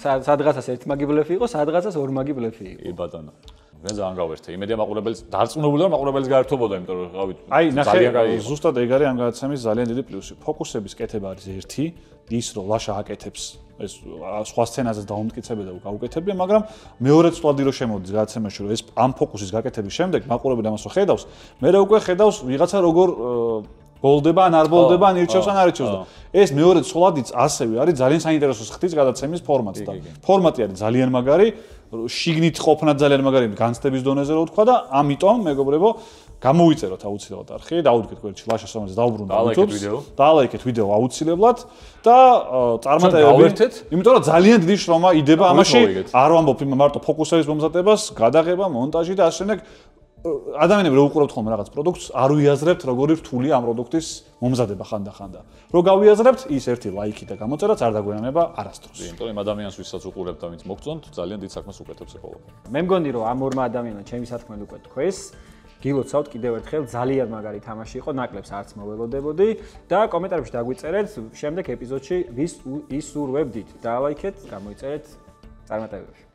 სადღაცას ერთ მაგი ბლეფი იყო, სადღაცას ორ მაგი ბლეფი იყო. ი ბატონო. მე ძალიან გავერთე. იმედია მაყურებელს დარწმუნებული ვარ მაყურებელს გაერთობოდა, იმიტომ რომ გავით. აი, ნახე, ზუსტად ეგ არის ამ გადაცემის ძალიან დიდი პლუსი. ფოკუსების კეთება არის ერთი, ის რომ ლაშა აკეთებს ეს სხვა სცენაზეც დაუმტკიცებია და გაუკეთებია, მაგრამ მეორე წვადი რო შემოდის გადაცემაში, რომ ეს ამ ფოკუსის გაკეთების შემდეგ მაყურებელი ამას რო ხედავს, მე რა უკვე ხედავს ვიღაცა როგორ ბოლდება ან არ ბოლდება ან ირჩევს ან არ ირჩევს და ეს მეორე ცვლადიც ასევე არის ძალიან საინტერესო ხთის გადაცემის ფორმატი და ფორმატი არის ძალიან მაგარი შიგნით ყოფნა ძალიან მაგარი განცდების დონეზე რო ვთქვა და ამიტომ მეგობრებო გამოიწეროთ აუცილებლად არხი, დაუდგეთ გვერდში ლაშას რომელიც დაუბრუნდა YouTube-ს. დაალაიქეთ ვიდეო აუცილებლად და წარმატებები. იმიტომ რომ ძალიან დიდი შრომა იდება ამაში. არ ვამბობ იმ მარტო ფოკუსების მომზადებას, გადაღება, მონტაჟი და ასე შემდეგ. ადამიანები რო უყურებთ ხოლმე რაღაც პროდუქტს, არ უიაზრებთ როგორი რთულია ამ პროდუქტის მომზადება ხანდახანდა. რო გავიაზრებთ, ის ერთი ლაიქი და გამოწერაც არ დაგვიანება არასდროს. იმიტომ რომ ადამიანს ვისაც უყურებთ და ვინც მოგწონთ, ძალიან დიდ საქმეს უკეთებს ყველაფერი. მე მგონი რომ ამ ორმა ადამიანმა ჩემი სათქმელი უკვე თქვეს, გილოცავთ კიდევ ერთხელ ძალიან მაგარი თამაში იყო, ნაკლებს არც მოველოდებოდი და კომენტარებში დაგვიწერეთ შემდეგ ეპიზოდში ვის ისურვებდით. და ლაიქეთ, გამოიწერეთ წარმატებებში.